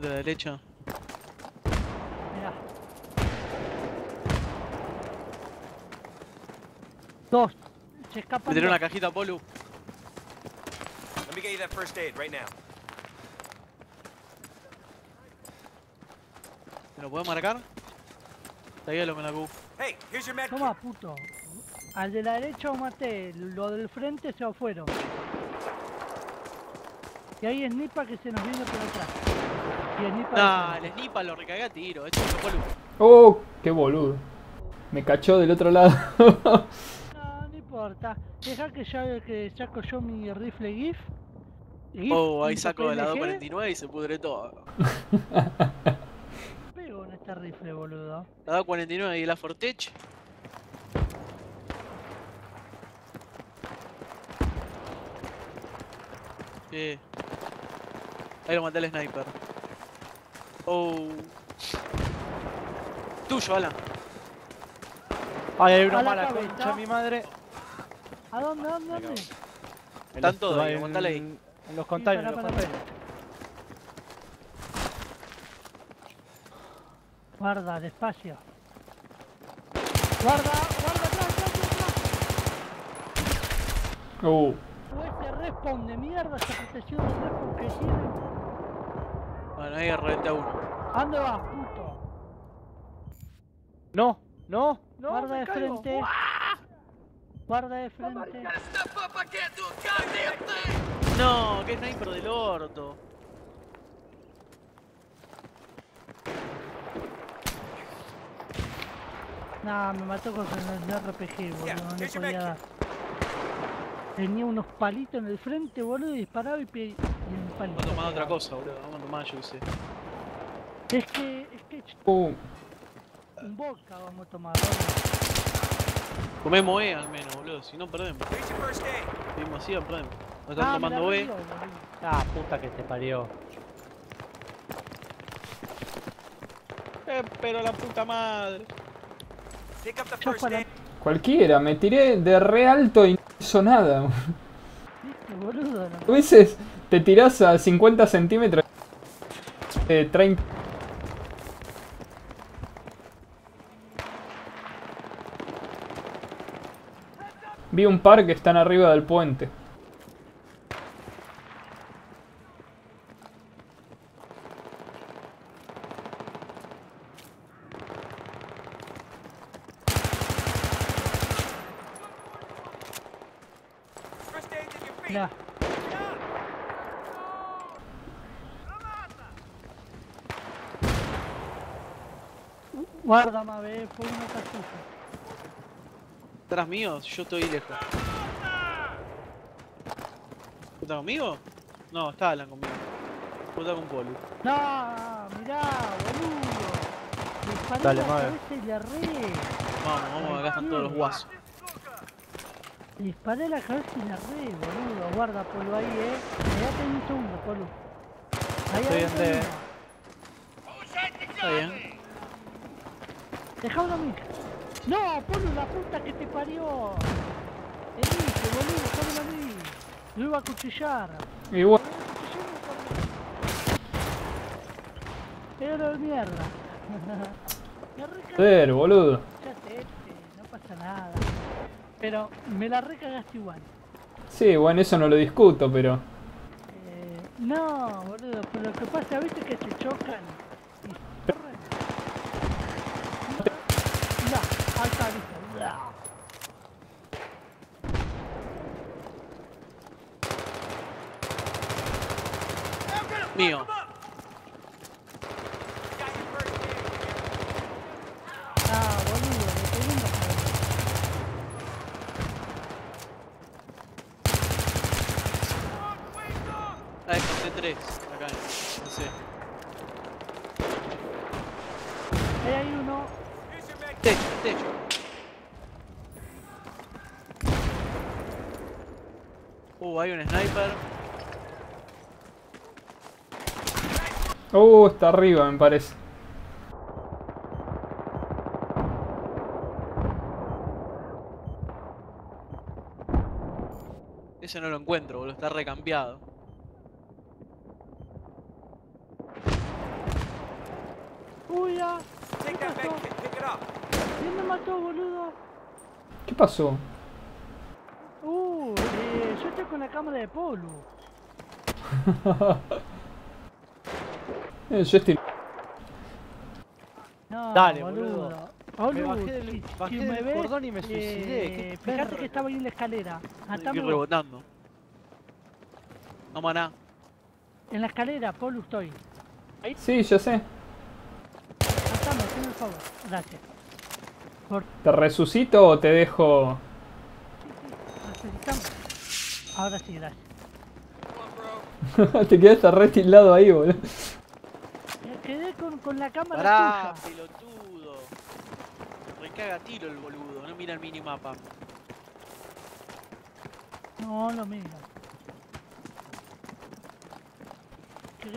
De la derecha. Mirá. Dos. Se escapan. Me tiré dos. una cajita, Polu. Let me get you that first aid right now. ¿Me lo puedes marcar? Taguelo con la Q. Hey, here's your med. Toma, puto. Al de la derecha lo maté. Lo del frente se fueron. Y ahí es Nipa que se nos viene por atrás. Y es Nipa. Nah, el snipa lo recagué a tiro. Esto es Polu. Oh, qué boludo. Me cachó del otro lado. No, no importa. Deja que ya que saco yo mi rifle GIF. GIF Oh, ahí saco de la PNG, 249 y se pudre todo. Pego en este rifle, boludo. La 249 y la Fortech. Eh. Ahí lo maté al sniper. Oh. Tuyo, Alan. Ay, hay uno A la más, la cabeza. concha mi madre. ¿A dónde, dónde, dónde? Están todos ahí, aguantale ahí. en los Sí, containers, pará, los containers. Guarda, despacio. Guarda, guarda atrás, atrás, atrás. Uh, O ese respawn de mierda, esa protección de respawn que tiene. Bueno, ahí reventé a uno. ¿A dónde vas, puto? No, no, no. Guarda de caigo. frente. Guarda de frente. No, que sniper del orto. Nah, me mató con el RPG, boludo, no le podía dar. Tenía unos palitos en el frente, boludo, y disparaba y, Vamos a tomar otra cosa, boludo. Vamos a tomar, yo qué sé. Es que, es que uh. un vodka vamos a tomar, boludo. Comemos E al menos, boludo. Si no, perdemos. Seguimos así, perdemos. Nos están Ah, me tomando E. río. Ah, puta que te parió. Eh, pero la puta madre. Yo para-. Cualquiera, me tiré de re alto y no hizo nada. ¿Viste, boludo? A veces te tirás a 50 centímetros. Eh, 30. Vi un par que están arriba del puente. First aid at your feet. Mirá. Guarda, Mabe, fue una casulla. ¿Atrás mío? Yo estoy lejos. ¿Está conmigo? No, está Alan conmigo. Está con Polu. No, mirá, boludo. Disparé Dale, la cabeza y la re. Vamos, vamos, acá están todos los guasos. Disparé la cabeza y la re, boludo. Guarda, Polo, ahí, eh. Quédate un segundo, Polo. Ahí, Estoy ahí. Está bien. Deja una mica. No, Polo, la puta que te parió. Elite, boludo, déjame a mí. Lo iba a cuchillar. Bueno, Pero de mierda. Joder, boludo. Cállate, este, no pasa nada. Pero me la recagaste igual. Sí, bueno, eso no lo discuto, pero. Eh, no, boludo, pero lo que pasa, viste que se chocan y corren. No, ahí está, listo. Mío. Ah. Ah. Acá, no sé. Ahí hay uno. Here's your med kit. Techo, techo. Uh, hay un sniper. Uh, está arriba, me parece. Ese no lo encuentro, boludo. Está recambiado. mira. Take that med kit. Pick it up. ¿Quién me mató, boludo? ¿Qué pasó? Uh, eh, yo estoy con la cámara de Polu. Eh, yo estoy... No, Dale, boludo. boludo. Me bajé del- si- bajé si del ves, cordón y me suicidé, qué eh, Fíjate perro. que estaba ahí en la escalera. Estoy rebotando. No maná. En la escalera, Polu, estoy. Sí, ya sé. Atame, hazme el favor. Gracias. ¿Te resucito o te dejo...? Necesitamos. Ahora sí, gracias. Te quedaste re tildado ahí, boludo. Me quedé con, con la cámara Pará, tuya. pelotudo. Recaga tiro el boludo, no mira el minimapa. No, lo miro.